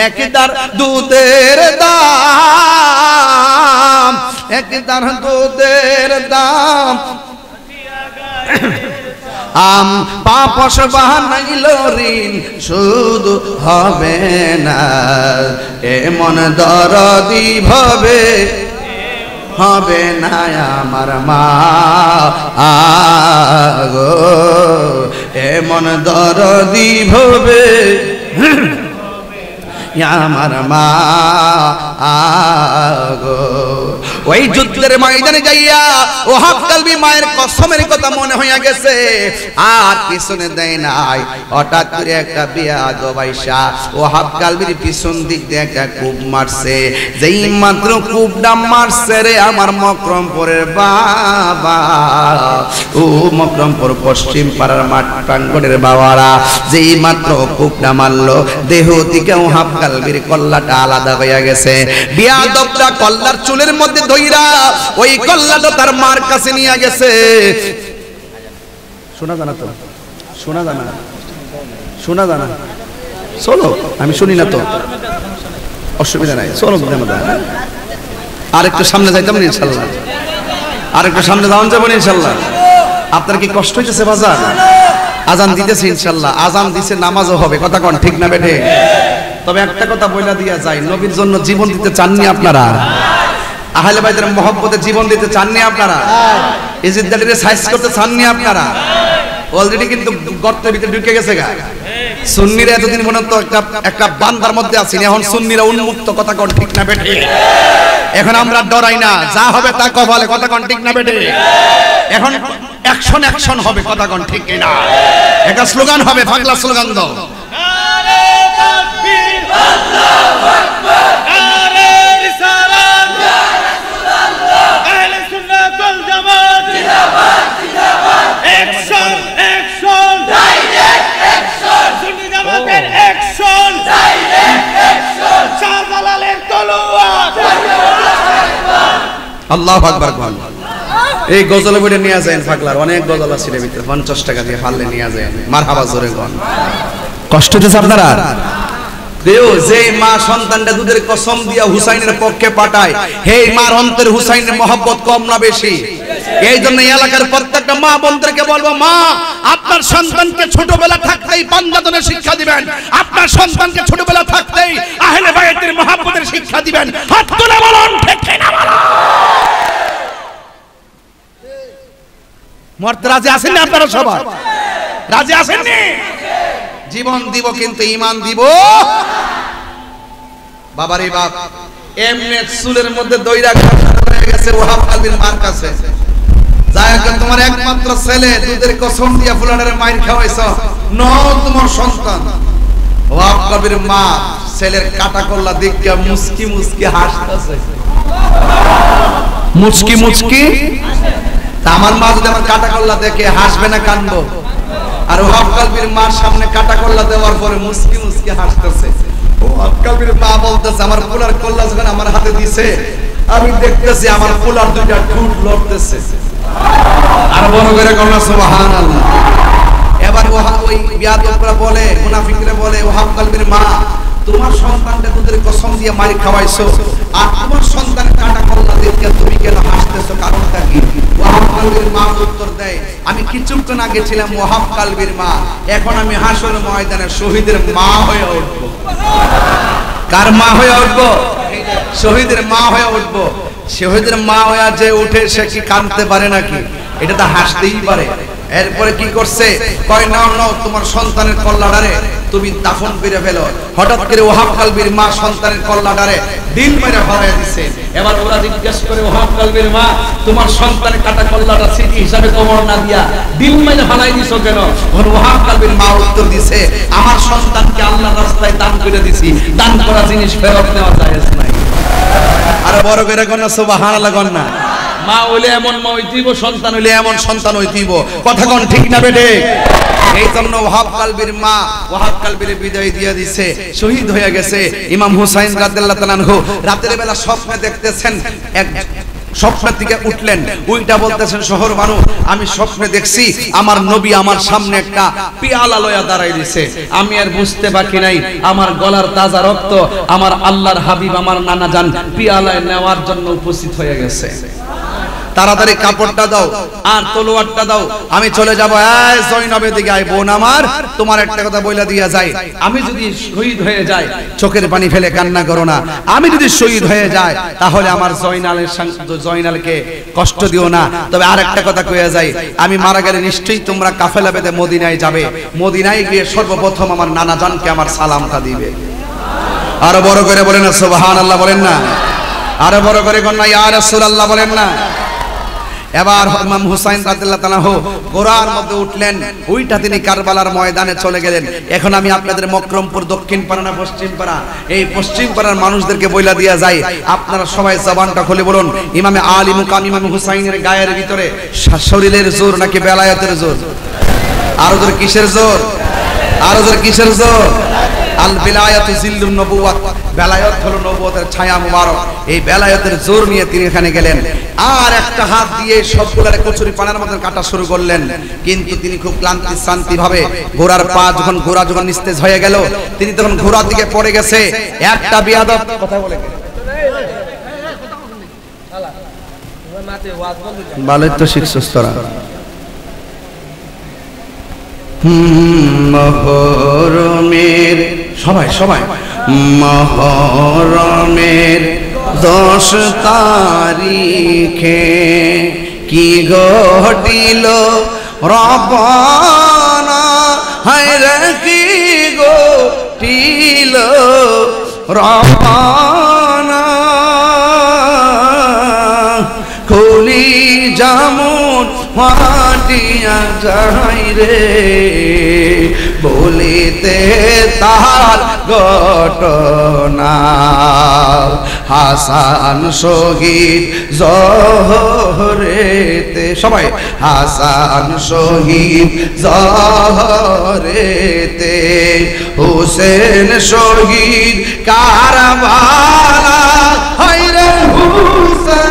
একদার দুধের দাম, একদার দুধের দাম। আম পাপস বাহানাইল ঋণ সুদ হবে না, এমন দরদি ভবে হবে না আমার মা। আগো এমন দরদি ভবে। আমার মা আগো ওই যুদ্ধের ময়দানে যাইয়া ও হাক্কালবি মায়ের কসমের কথা মনে হইয়া গেছে। আর পিছনে দেয় নাই। হঠাৎ করে একটা বিয়া দবাইসা ও হাক্কালবির পিছন দিক দিয়ে একটা কূপ মারছে। যেই মাত্র কূপটা মারছে রে আমার মকরমপুরের বাবা। ও মকরমপুর পশ্চিম পাড়ার মাঠ প্রাঙ্গণের বাবারা, যেই মাত্র কূপটা মারলো, দেহ থেকে ও হাক্কালবির কল্লাটা আলাদা হইয়া গেছে। বিয়া দবটা কল্লার চুলের মধ্যে ধইরা ওই কল্লাটা তার মার কাছে নিয়ে গেছে। শোনা জানা তো? শোনা জানা শোনা জানা চলো, আমি শুনি না তো। অসুবিধা নাই, চলো আর একটু সামনে যাইতাম না ইনশাল্লাহ। আর একটু সামনে যাওয়ান যাবেন ইনশাল্লাহ। আপনার কি কষ্ট হইতেছে বাজার আজান দিতেছে ইনশাল্লাহ। আজান দিছে, নামাজও হবে। কথা কোন, ঠিক না বেঠে? তবে একটা কথা বইলা দিয়া যায়, নবীর জন্য জীবন দিতে চাননি আপনারা? আহলে বাইদের মহব্বতে জীবন দিতে চাননি আপনারা? ইজিদ্দাটিরে সাইজ করতে চাননি আপনারা? অলরেডি কিন্তু গর্তের ভিতরে ঢুকে গেছে গা। সুন্নিরা এতদিন তো একটা একটা বান্দার মধ্যে আছেন, এখন সুন্নিরা উন্মুক্ত, কথা কোন ঠিক না বেঠে? এখন আমরা ডরাই না, যা হবে তা কপালে, কথা কোন ঠিক না বেঠে? এখন অ্যাকশন অ্যাকশন হবে, কথা কোন ঠিক না একটা স্লোগান হবে বাংলা স্লোগান দাও। আল্লাহু আকবার কোন। এই গজল বইটা নিয়ে যায় পাগলার, অনেক গজল আছে ভিতরে, পঞ্চাশ টাকা দিয়ে পারলে নিয়ে যায় মার হাবা জোরে কোন। কষ্ট হচ্ছে আপনারা? যে মা সন্তানটা দুধের কসম হুসাইনের পক্ষে পাঠায় হুসাইনের কম না বেশি। এই জন্য এলাকার প্রত্যেকটা মা বলব, মা, আপনার সন্তানকে ছোটবেলা থাকতেই পাঞ্জাতনের শিক্ষা দিবেন। আপনার সন্তানকে ছোটবেলা থাকতেই আহলে বাইতের মহব্বতের শিক্ষা দিবেন। হাত না আপনারা সবাই? রাজি আছেন জীবন দিব কিন্তু ইমান দিব। বাবারে বাপ, এমনে চুলের মধ্যে দইরা হয়ে গেছে, ওহাব মার কাছে। তোমার একমাত্র ছেলে, দুধের কসম ফুলানের খাওয়াইছ ন তোমার সন্তান। কালবির মা, ছেলের কাটা করলা দেখিয়া মুস্কি মুস্কি হাসতেছে। মুচকি মুচকি? আমার মা যদি আমার কাটা কল্লা দেখে হাসবে না কানবো। আর ওহাব মার সামনে কাটা কল্লা দেওয়ার পরে মুসকি মুসকি হাসতেছে। ওহাব কালবির মা বলতেছে, আমার পোলার কল্লা যখন আমার হাতে দিছে, আমি দেখতেছি আমার পোলার দুইটা ঠুট লড়তেছে। আর বড় করে কন্যা সুবহানাল্লাহ। এবার ওহা ওই বিয়াদবরা বলে, মুনাফিকরা বলে ওহাব কালবির মা, তোমার সন্তানটা তোদের কসম দিয়ে মারি খাওয়াইছো, আর তোমার সন্তান কাটা দেখে তুমি কেন হাসতেছো? কারণটা কি? মা উত্তর দেয়, আমি কিছুক্ষণ আগে ছিলাম মা, এখন আমি ময়দানে শহীদের মা হয়ে উঠবো। কার মা হয়ে উঠবো? শহীদের মা হয়ে উঠবো। শহীদের মা হয়ে যে উঠে সে কি কাঁদতে পারে নাকি? এটা তো হাসতেই পারে। এরপরে কি করছে? কয়, নাও নাও, তোমার সন্তানের কল্লাডারে তুমি দাফন করে ফেলো। হঠাৎ করে ওহাব কালবির মা সন্তানের কল্লাডারে দিন মেরে ফলাই দিছে। এবার ওরা জিজ্ঞেস করে, ওহাব কালবের মা, তোমার সন্তানের কাটা কল্লাটা স্মৃতি হিসাবে তোমার না দিয়া দিল মাইনে ফালাই দিছো কেন? ওহাব কালবির মা উত্তর দিছে, আমার সন্তানকে আল্লাহ রাস্তায় দান করে দিছি। দান করা জিনিস ফেরত নেওয়া যায় নাই। আর বড় করে কন্যা সুবহানাল্লাহ কন্যা মা হইলে এমন মা হইতিব সন্তান হইলে এমন সন্তান হইতিব কথা কোন ঠিক না বেটে এই জন্য মা বিদায় দিয়ে দিছে। শহীদ হয়ে গেছে ইমাম হুসাইন রাদিয়াল্লাহু তাআলা আনহু। রাতের বেলা স্বপ্নে দেখতেছেন এক স্বপ্নের থেকে উঠলেন। বলতেছেন, শহর মানুষ আমি স্বপ্নে দেখছি আমার নবী আমার সামনে একটা পিয়ালা লয়া দাঁড়াই দিছে। আমি আর বুঝতে বাকি নাই, আমার গলার তাজা রক্ত আমার আল্লাহর হাবিব আমার নানা জান পিয়ালায় নেওয়ার জন্য উপস্থিত হয়ে গেছে। তাড়াতাড়ি কাপড়টা দাও আর তলোয়ারটা দাও। আমি চলে যাব। এই জৈনবের দিকে আই বোন আমার। তোমার একটা কথা বইলা দিয়া যায়। আমি যদি শহীদ হয়ে যাই, চোখের পানি ফেলে কান্না করো না। আমি যদি শহীদ হয়ে যায় তাহলে আমার জয়নালের জয়নালকে কষ্ট দিও না। তবে আর একটা কথা কইয়া যায়, আমি মারা গেলে নিশ্চয়ই তোমরা কাফেলা বেঁধে মদিনায় যাবে। মদিনায় গিয়ে সর্বপ্রথম আমার নানা জানকে আমার সালামটা দিবে। আরও বড় করে বলেন না সুবহান আল্লাহ বলেন না। আরও বড় করে কন্যা, ইয়া রাসূলুল্লাহ বলেন না। এবার ইমাম হুসাইন রাদিয়াল্লাহু তাআলা গোরার মধ্যে উঠলেন ওইটা তিনি কারবালার ময়দানে চলে গেলেন। এখন আমি আপনাদের মকরমপুর দক্ষিণ পাড়া না পশ্চিম পাড়া এই পশ্চিম পাড়ার মানুষদেরকে বইলা দিয়া যায় আপনারা সবাই জবানটা খুলে বলুন, ইমামে আলী মুকাম, ইমাম হুসাইনের গায়ের ভিতরে শরীরের জোর নাকি বেলায়েতের জোর? আরও জোর কিসের জোর? আরও জোর কিসের জোর? আল বিলায়াতু জিল্লুন নবুওয়াত। বেলায়েত হলো নবুয়তের ছায়া মুবারক। এই বেলায়েতের জোর নিয়ে তিনি এখানে গেলেন। আর একটা হাত দিয়ে সবগুলারে কচুরি পানার মতন কাটা শুরু করলেন। কিন্তু তিনি খুব ক্লান্তি শান্তি ভাবে ঘোড়ার পা যখন ঘোড়া যখন নিস্তেজ হয়ে গেল, তিনি তখন ঘোড়ার দিকে পড়ে গেছে। একটা বিয়াদব কথা বলে ভালোই তো শিখছস তোরা। মহরমের সবাই সবাই। মহরমের দশ তারিখে কি ঘটিল? রবানা হায় কি ঘটিল? রবানা খুলি যেমন মাটিয়া যাই রে, বলিতে তার ঘটনা। হাসান শহীদ জহরেতে, সবাই, হাসান শহীদ জহরেতে। হুসেন শহীদ কারবালা হাইরে হুসেন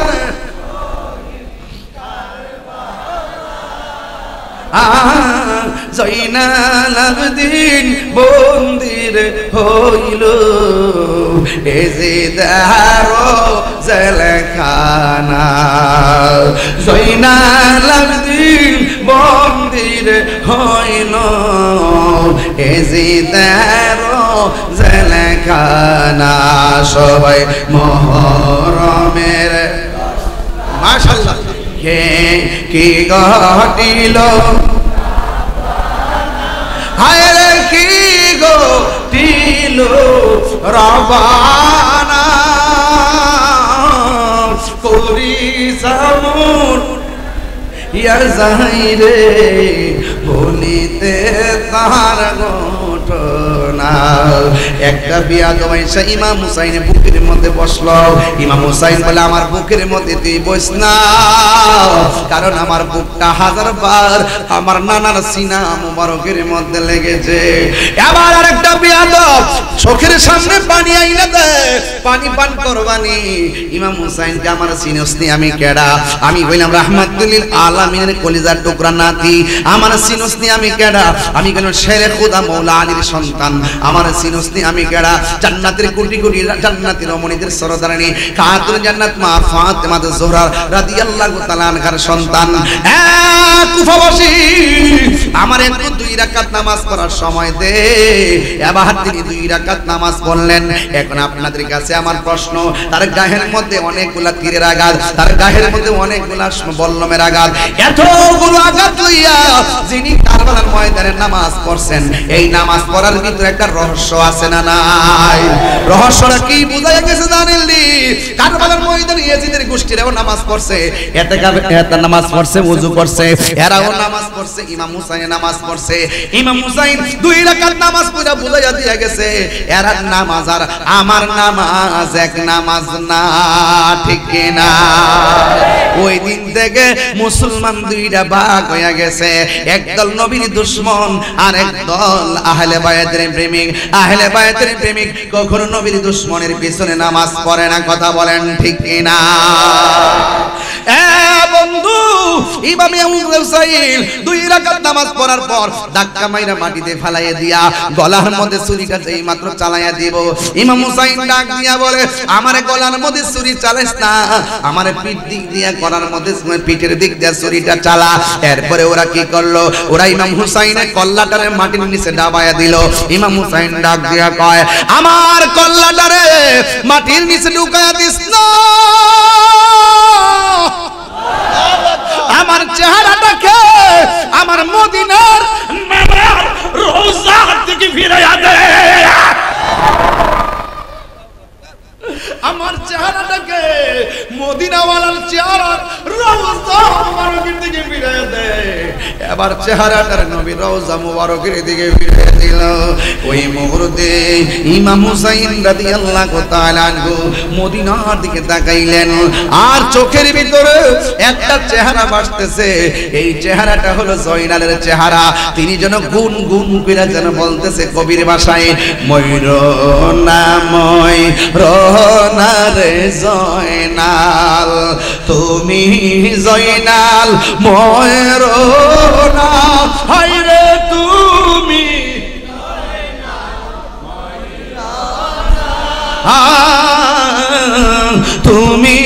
জৈনাল আবদিন বন্দির হইল। এ যে দারো জলখানা। জৈনাল আবদিন বন্দির হইল। এ যে দারো জলখানা। সবাই মহরমের মাশাল্লাহ। কে কি ঘটিল? হায়রে কি গো টিল রবানা? করি সামুর ইয়া যাইরে বলিতে তার একটা বিয়া ইমাম হুসাইনের বুকের মধ্যে বসল। ইমাম হুসাইন বলে, আমার বুকের মধ্যে তুই বস না। কারণ আমার বুকটা হাজার বার আমার নানার সিনা মুবারকের মধ্যে লেগেছে। এবার আরেকটা বিয়া চোখের সামনে পানি পানি পান করবানি। ইমাম হুসাইনকে আমার সিনসনি আমি কেডা? আমি আলামিনের কলিজার টুকরা নাতি। আমার সিনসনি আমি কেডা? আমি কেন শেরে খুদা মৌলা আলীর সন্তান। আমার সিনসনি আমি কেডা জান্নাতের কোটি কোটি জান্নাতি রমণীদের সরদারানী খাতুন জান্নাত মা ফাতেমা জোহরা রাদিয়াল্লাহু তাআলা আনহার সন্তান। কুফাবাসী আমার একটু দুই রাকাত নামাজ পড়ার সময় দে। এবার তিনি দুই রাকাত নামাজ পড়লেন। এখন আপনাদের কাছে আমার প্রশ্ন, তার গায়ের মধ্যে অনেকগুলা তীরের আঘাত, তার গায়ের মধ্যে অনেকগুলা বল্লমের আঘাত, এতগুলো আঘাত লইয়া যিনি কারবালার ময়দানে নামাজ পড়ছেন, এই নামাজ পড়ার ভিতরে একটা রহস্য আছে না নাই? রহস্যটা কি বুঝাই গেছে জানেননি কারবালার ময়দানে ইয়াজিদের গোষ্ঠীরাও নামাজ পড়ছে এতে নামাজ পড়ছে করছে, এরাও নামাজ পড়ছে, ইমাম হুসাইন নামাজ পড়ছে, ইমাম হুসাইন দুই রাকাত নামাজ গেছে নামাজ আর আমার নামাজ এক নামাজ না, ঠিক না ওই দিন থেকে মুসলমান দুইটা ভাগ হয়ে গেছে, একদল নবীর দুশ্মন আর একদল আহলে প্রেমিক, আহলে বায়াতের প্রেমিক, কখনো নবীর দুশ্মনের পিছনে নামাজ পড়ে না, কথা বলেন ঠিক কিনা? বন্ধু, ইমামে আবু হুসাইন দুই রাকাত নামাজ পড়ার পর ধাক্কা মাইরা মাটিতে ফালাইয়া দিয়া গলার মধ্যে ছুরিটা যেই মাত্র চালাইয়া দিব। ইমাম হুসাইন ডাক দিয়া বলে, আমারে গলার মধ্যে ছুরি চালাইস না, আমারে পিঠ দিক দিয়া গলার মধ্যে পিঠের দিক দিয়া ছুরিটা চালা। এরপরে ওরা কি করল? ওরা ইমাম হুসাইনের কল্লাটারে মাটির নিচে ডাবায়া দিল। ইমাম হুসাইন ডাক দিয়া কয়, আমার কল্লাটারে মাটির নিচে ঢুকায়া দিস না। আমার চেহারাটাকে আমার মদিনার নামার রোজা থেকে ফিরে যাবে আমার চেহারাটাকে মদিনাওয়ালার চেহারা রওজা মুবারকের দিকে ফিরিয়ে দে এবার চেহারাটার নবী রওজা মুবারকের দিকে ফিরিয়ে দিল। ওই মুহূর্তে ইমাম হুসাইন রাদিয়াল্লাহু তাআলা আনহু মদিনার দিকে তাকাইলেন। আর চোখের ভিতরে একটা চেহারা ভাসতেছে। এই চেহারাটা হলো জয়নালের চেহারা। তিনি যেন গুন গুন করে যেন বলতেছে কবির ভাষায় ময়ূর নাময় রহনারে জয়নাল, তুমি জয়নাল ময়ূর না হাইরে তুমি। তুমি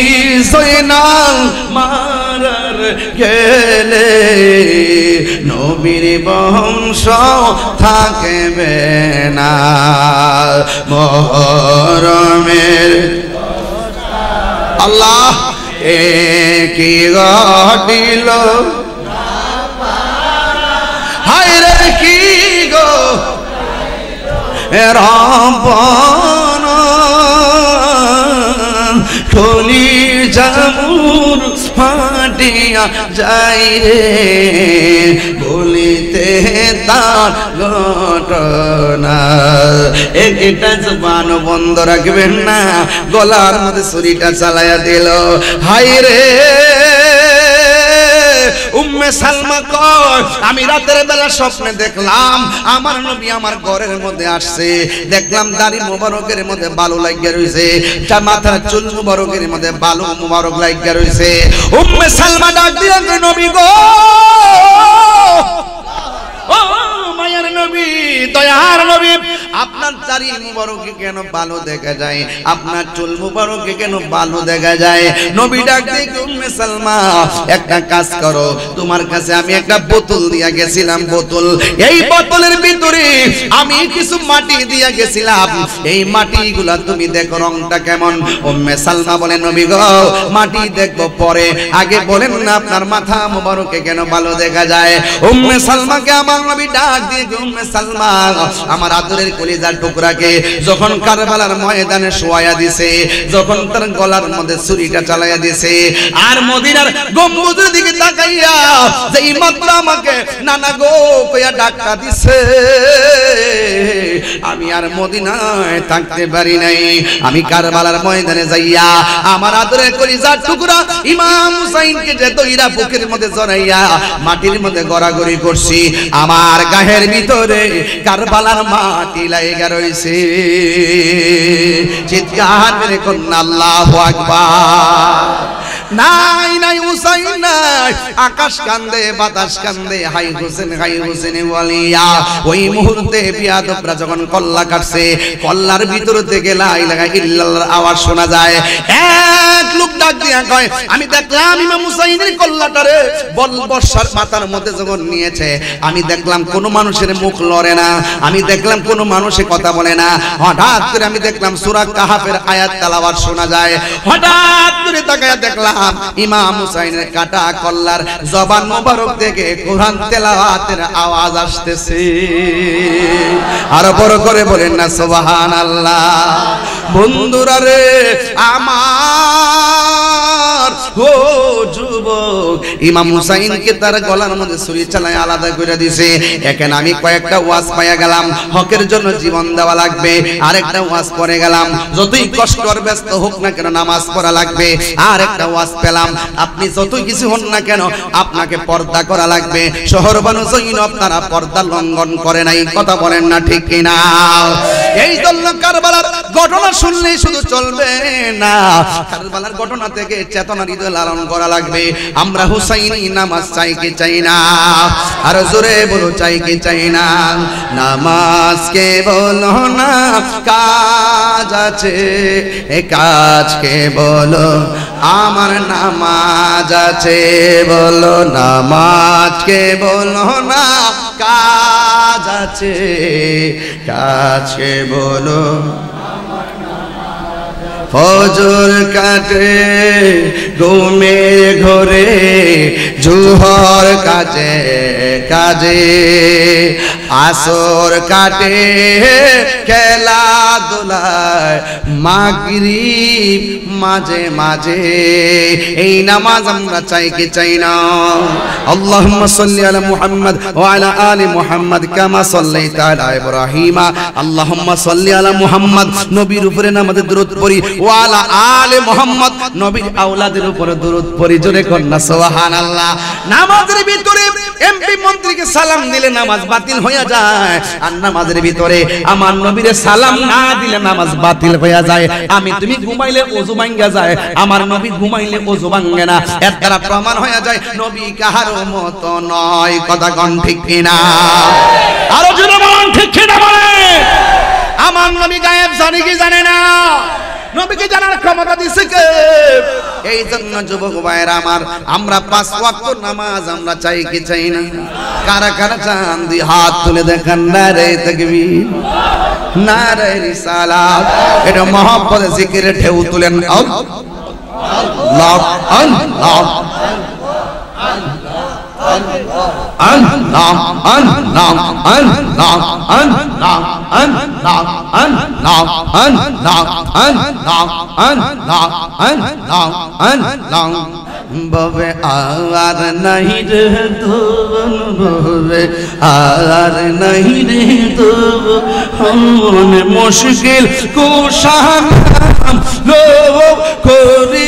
জয়নাল মারার গেলে, নবীর বংশ থাকবে না। মহরমের আল্লাহ এ কি ঘটিল? রবন কলি জামুর ফাটিয়া যাই রে। বলিতে তার ঘটনা। এটা জবান বন্ধ রাখবেন না, গলার মধ্যে ছুরিটা চালায়া দিল। হাই রে! উম্মে সালমা কয় আমি রাতের বেলা স্বপ্নে দেখলাম আমার নবী আমার ঘরের মধ্যে আসছে। দেখলাম দাড়ি মোবারকের মধ্যে বালু লাগিয়া রইছে তা মাথার চুল মোবারকের মধ্যে বালু মোবারক লাগিয়া রইছে উম্মে সালমা ডাক কয়, নবী গো। ও মায়ের নবী দয়ার নবী আপনার চারি মুবারকে কেন ভালো দেখা যায়? আপনার চুল মুবারকে কেন ভালো দেখা যায়? নবী ডাক উম্মে সালমা, একটা কাজ করো, তোমার কাছে আমি একটা বোতল দিয়া গেছিলাম, বোতল। এই বোতলের ভিতরে আমি কিছু মাটি দিয়া গেছিলাম। এই মাটিগুলা তুমি দেখো রংটা কেমন। উম্মে সালমা বলে, নবী গো, মাটি দেখব পরে। আগে বলেন না, আপনার মাথা মুবারকে কেন ভালো দেখা যায়? উম্মে সালমাকে আমার নবী ডাক দিয়ে উম্মে সালমা, আমার আদরের কলিজার টুকরাকে যখন কারবালার ময়দানে শোয়ায়া দিছে, যখন তার গলার মধ্যে ছুরিটা চালাইয়া দিছে, আর মদিনার গম্বুজের দিকে তাকাইয়া যেই মাত্র আমাকে নানা গো কইয়া ডাক্কা দিছে, আমি আর মদিনায় থাকতে পারি নাই। আমি কারবালার ময়দানে যাইয়া আমার আদরের কলিজার টুকরা ইমাম হুসাইনকে যে দইরা বুকের মধ্যে জড়াইয়া মাটির মধ্যে গড়াগড়ি করছি, আমার গাহের ভিতরে কারবালার মাটি লাইগা রয়েছে চিৎকার মেরে কন্যা আল্লাহ আকবার। নাই নাই হুসাইন নাই। আকাশ কান্দে, বাতাস কান্দে, হাই হোসেন হাই হোসেন বলিয়া ওই মুহূর্তে বিয়াদবরা যখন কল্লা কাটছে, কল্লার ভিতর থেকে লা ইলাহা ইল্লাল্লাহর আওয়াজ শোনা যায়। এক লোক ডাক দিয়া কয়, আমি দেখলাম ইমাম হুসাইনের কল্লাটারে বল বর্ষার মাথার মধ্যে যখন নিয়েছে, আমি দেখলাম কোন মানুষের মুখ লড়ে না। আমি দেখলাম কোন মানুষে কথা বলে না। হঠাৎ করে আমি দেখলাম সূরা কাহাফের আয়াত তেলাওয়াত শোনা যায়। হঠাৎ করে তাকায় দেখলাম ইমাম হুসাইনের কাটা কল্লার জবান মোবারক থেকে কোরআন তেলাওয়াতের আওয়াজ আসতেছে। আর বড় করে বলেন না, সুবহানাল্লাহ। বন্ধুরা রে, আমার ও যুবক ইমাম হুসাইনকে তার গলার মধ্যে ছুরি চালায় আলাদা করে দিছে। এখানে আমি কয়েকটা ওয়াজ পাইয়া গেলাম। হকের জন্য জীবন দেওয়া লাগবে। আরেকটা ওয়াজ পড়ে গেলাম। যতই কষ্ট আর ব্যস্ত হোক না কেন নামাজ পড়া লাগবে। আর একটা ওয়াজ পেলাম। আপনি যতই কিছু হন না কেন আপনাকে পর্দা করা লাগবে। শহর বানু জৈনব তারা পর্দা লঙ্ঘন করে নাই। কথা বলেন না ঠিক কিনা? এই জন্য কারবালার ঘটনা শুনলেই শুধু চলবে না। কারবালার ঘটনা থেকে চেতনা হৃদয় লালন করা লাগবে আমরা হুসাইনি নামাজ চাই কি চাই না, আর জোরে বলো চাই কি চাই না। নামাজ কে বলো না, কাজ আছে, এ কাজ কে বলো, আমার নামাজ আছে, বলো নামাজ কে বলো না, কাজ আছে কাজকে বলো। ফজর কাটে ঘুমে ঘরে, জুহর কাজে কাজে। আসর কাটে খেলা দোলায় মাগরি মাঝে মাঝে। এই নামাজ আমরা চাই কি চাই না? আল্লাহুম্মা সাল্লি আলা মুহাম্মদ ওয়া আলা আলি মুহাম্মদ কামা সাল্লাইতা আলা ইব্রাহিমা। আল্লাহুম্মা সাল্লি আলা মুহাম্মদ। নবীর উপরে নামাজে দরুদ পড়ি ওয়া আলা মুহাম্মদ। নবীর আওলাদের উপরে দরুদ পড়ি, জোরে সুবহানাল্লাহ। নামাজের ভিতরে এমপি মন্ত্রীকে সালাম দিলে নামাজ বাতিল হয়ে যায়। আর নামাজের ভিতরে আমার সালাম না দিলে নামাজ বাতিল হয়ে যায়। আমি তুমি ঘুমাইলে ওযু ভাঙ্গা যায়, আমার নবী ঘুমাইলে ওযু ভাঙ্গে না। এর দ্বারা প্রমাণ হয়ে যায়, নবী কাহারো মতো নয়। কথা কোন ঠিক কিনা? আরও জোরে বলুন, ঠিক কিনা বলে আমার নবী গায়েব জানে কি জানে না? নবীকে জানার ক্ষমতা দিছে কে? এই জন্য যুবক ভাইরা আমার, আমরা পাঁচ ওয়াক্ত নামাজ আমরা চাই কি চাই না? কারা কারা চান? দুই হাত তুলে দেখেন, না রে তাকবীর, না রে রিসালাত। এটা মহব্বত জিকিরে ঢেউ তুলেন। আল্লাহ আল্লাহ। ববে আর নাহি রে তোবন ববে আর নাহি রে তোব হন মুশকিল কুশান লো করি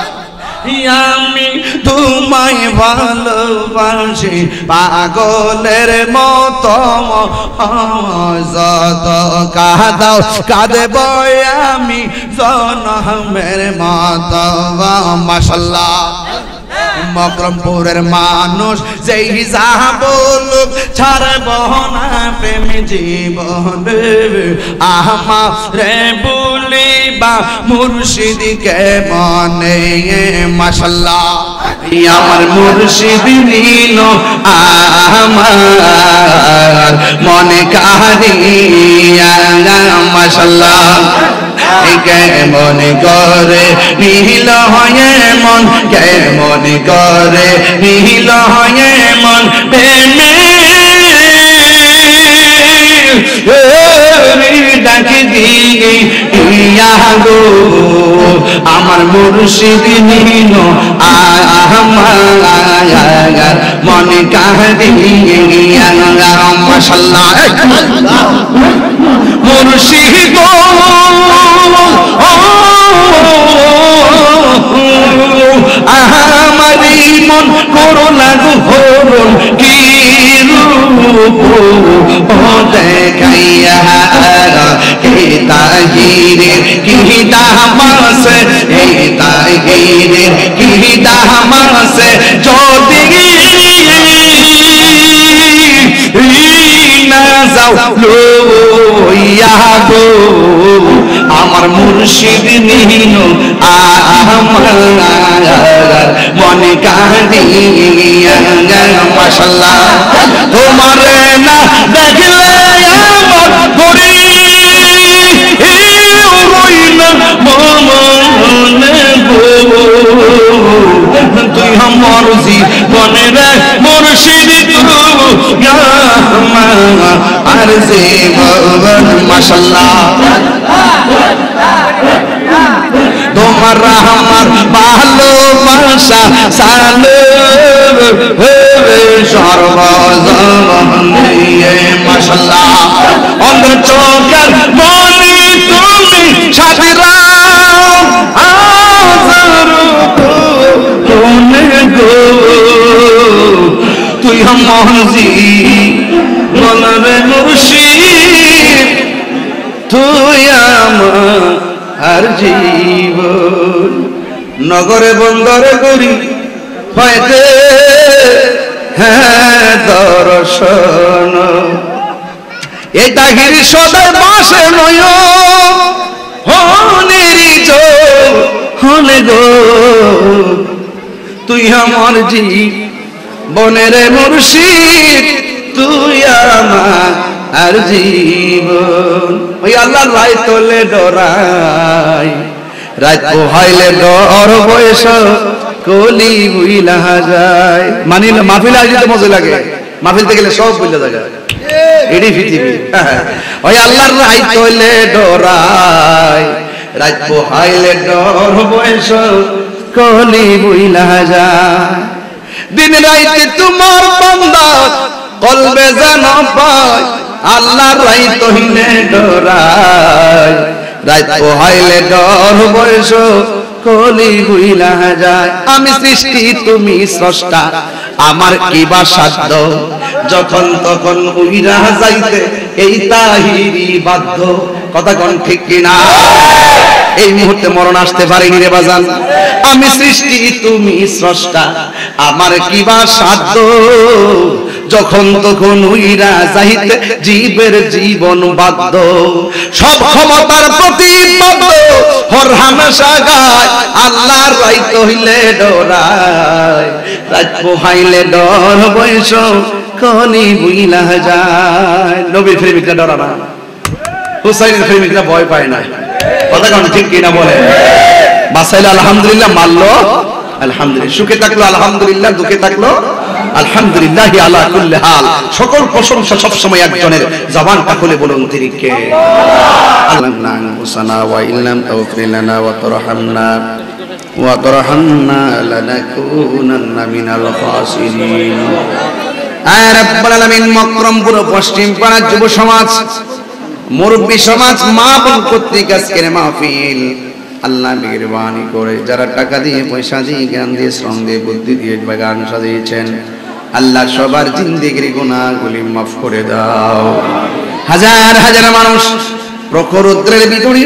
আমি তোমায় ভালোবাসি পাগলের মতো যত কাদাও কাঁদব আমি জনমের মত মাসাল্লাহ মকরমপুরের মানুষ যেই যা বলুক, ছাড়ব না প্রেম জীবন। আহমা রে বলিবা মুর্শিদকে মনে? মাসাল্লাহ আমার মুর্শিদ নীল, আমার মনে কাহিয়া মাসাল্লাহ কেমন করে, নীল হয়ে মন কেমন করে, নীল হয়ে মন, প্রেমে। ডাকি দিয়ে গো, আমার মুর্শিদ নীল, আমার মনে কাহিয়া মাসাল্লাহ মুর্শিদ আহামারি মন করোনা হরণ কি রূপ? দেখাইয়া হে তাহিরে কি দামাস হে তাহিরে কি দামাস যদি না যাও লইয়া গো। আমার মুর্শিদ নিহিন আমার মনে কাঁদিয়া মশাল্লাহ। তোমার না দেখলে আমার তুই আমার জীবনের মুর্শিদ আর জীবন মাশাল্লাহ তোমার আমার ভালোবাসা সালো সর্বজনীয় মাশাল্লাহ অন্ধ চোখের মনি গো তুই আমার জীবনের মুর্শিদ তুই আমার জীবন নগরে বন্দরে করি হয়তে হ্যাঁ দর্শন। এটা গিরি সদাই বাসে নয় হনেরি জো হনে গো। তুই আমার জি বনের মুর্শিদ, তুই আমার আর জীবন। ওই আল্লাহ লাই তোলে ডরাই। রাত পোহাইলে ডর বয়স, কলি বুইলা যায় মানিল মাহফিল আজিতে মজা লাগে। মাহফিলতে গেলে সব বুঝলে যায় এডি পৃথিবী ওই আল্লাহর রাই তোলে ডরাই, রাত পোহাইলে ডর বয়স, কলি বুইলা যায়। দিন রাইতে তোমার বান্দা কলবে যেন পায়, আল্লাহর রাই তহিনে ডরায় রাত পোহাইলে ডর বয়স, কলি হইলা যায়। আমি সৃষ্টি, তুমি স্রষ্টা, আমার কিবা সাধ্য? যখন তখন উইরা যাইতে, এই তাহিরি বাধ্য। কথা কোন ঠিক কিনা? এই মুহূর্তে মরণ আসতে পারেনি রে বাজান। আমি সৃষ্টি, তুমি স্রষ্টা। আমার কিবা সাধ্য? যখন তখন উইরা যাইতে জীবের জীবন বাধ্য, সব ক্ষমতার প্রতি আল্লাহর রাইত হইলে ডরায়। ডর কলি বুইলা যায়। নবীর প্রেমিকরা ডরা না। হুসাইনের প্রেমিকরা ভয় পায় না। কথা কোন ঠিক কিনা বলে বাসাইলে আলহামদুলিল্লাহ মারলো। আলহামদুলিল্লাহ। সুখে থাকল, আলহামদুলিল্লাহ। দুঃখে থাকল। আলহামদুলিল্লাহ আলা কুল্লি হাল। সকল প্রশংসা সব সময় একজনের জবানটা খুলে বলুন তিনি কে? তারহামনা লানাকুনান্না মিনাল খাসিরিন আয় রাব্বুল আলামিন মকরমপুর পশ্চিম পাড়ার যুব সমাজ, মুরব্বী সমাজ, মা বোন কর্তৃক আজকের মাহফিল। আল্লাহ মেহরবানি করে যারা টাকা দিয়ে পয়সা দিয়ে জ্ঞান দিয়ে শ্রম দিয়ে বুদ্ধি দিয়ে বাগান সাজিয়েছেন। আল্লাহ সবার জিন্দিগির গুণাগুলি মাফ করে দাও। হাজার হাজার মানুষ প্রখর রুদ্রের ভিতরে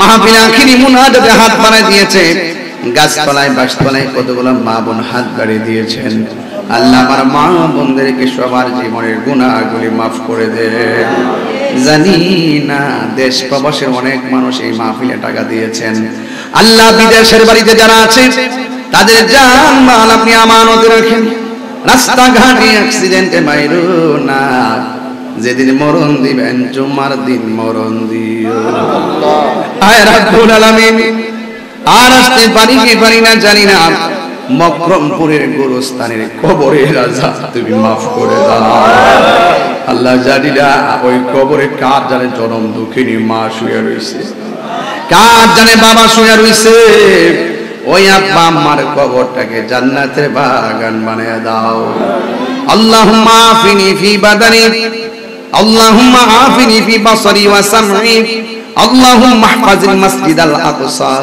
মাহফিল আখিরি মুনাজাতে হাত বাড়ায় দিয়েছে। গাছপালায় বাসপালায় কতগুলো মা বোন হাত বাড়িয়ে দিয়েছেন। আল্লাহ আমার মা বোনদেরকে সবার জীবনের গুণাগুলি মাফ করে দেন জানি না, দেশ প্রবাসের অনেক মানুষ এই মাহফিলে টাকা দিয়েছেন। আল্লাহ বিদেশের বাড়িতে যারা আছে, তাদের জান মাল আপনি আমানত রাখেন। রাস্তাঘাটে অ্যাক্সিডেন্টে মাইরো না। যেদিন মরণ দিবেন, জুমার দিন মরণ দিও। আয় রাব্বুল আলামিন। আর আসতে পারি কি পারি না জানি না। মকরমপুরের গোরস্থানের কবরে রাজা, তুমি মাফ করে দাও। আল্লাহ জানি না ওই কবরে কার জানে জনম দুঃখিনী মা শুয়ে রয়েছে কার জানে বাবা শুয়ে রয়েছে ওই আব্বা আম্মার কবরটাকে জান্নাতের বাগান বানিয়ে দাও আল্লাহুম্মা আফিনি ফি বাদানি আল্লাহুম্মা আফিনি ফি বাসারি ওয়া সামঈ আল্লাহুম্মা ইহফাজিল মাসজিদাল আকসা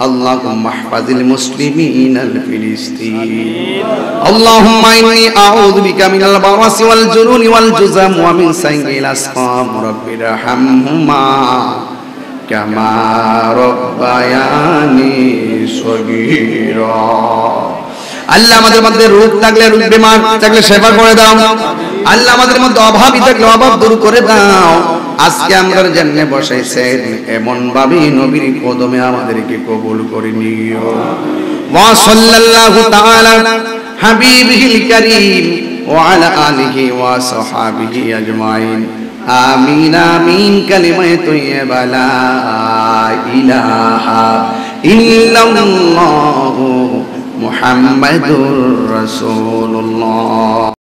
اللهم احفظ المسلمين الفلسطين اللهم إني أعوذ بك من البرص والجنون والجزام ومن سيء الأسقام رب ارحمهما كما ربياني صغيرا আল্লাহ আমাদের মধ্যে রোগ থাকলে রোগ বেমার থাকলে সেবা করে দাও আল্লাহ আমাদের মধ্যে অভাবই থাকলে অভাব দূর করে দাও আজকে আমরা জেনে বসাইছেন এমন ভাবে নবীর কদমে আমাদেরকে কবুল করে নিও ওয়া সাল্লাল্লাহু তাআলা হাবিবিহিল কারীম ওয়া আলা আলিহি ওয়া সাহাবিহি আজমাইন আমিন আমিন কালিমায়ে তৈয়বা লা ইলাহা ইল্লাল্লাহু মুহাম্মাদুর রাসূলুল্লাহ।